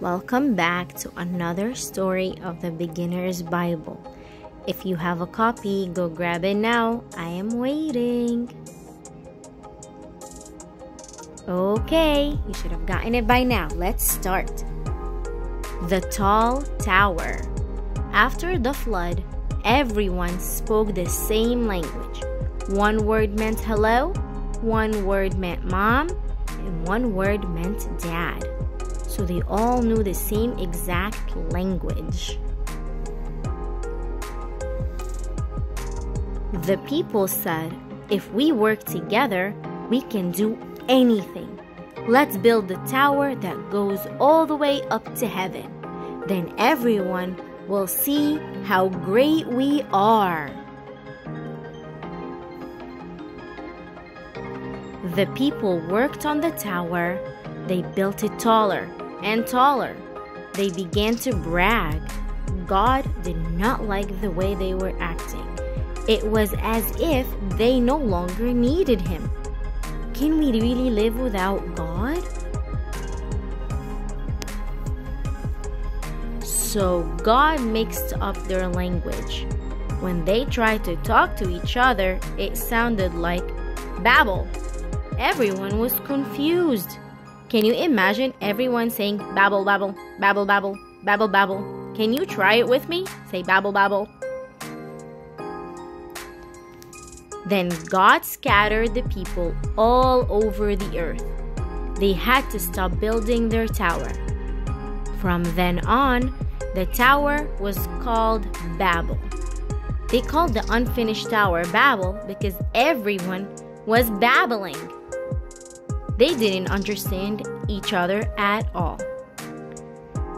Welcome back to another story of the Beginner's Bible. If you have a copy, go grab it now. I am waiting. Okay, you should have gotten it by now. Let's start. The Tall Tower. After the flood, everyone spoke the same language. One word meant hello, one word meant mom, and one word meant dad. So they all knew the same exact language. The people said, if we work together, we can do anything. Let's build the tower that goes all the way up to heaven. Then everyone will see how great we are. The people worked on the tower. They built it taller and taller. They began to brag. God did not like the way they were acting. It was as if they no longer needed Him. Can we really live without God? So God mixed up their language. When they tried to talk to each other, it sounded like babble. Everyone was confused. Can you imagine everyone saying babble, babble, babble, babble, babble, babble? Can you try it with me? Say babble, babble. Then God scattered the people all over the earth. They had to stop building their tower. From then on, the tower was called Babel. They called the unfinished tower Babel because everyone was babbling. They didn't understand each other at all.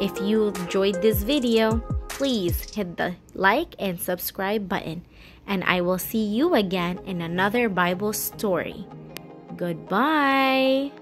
If you enjoyed this video, please hit the like and subscribe button, and I will see you again in another Bible story. Goodbye.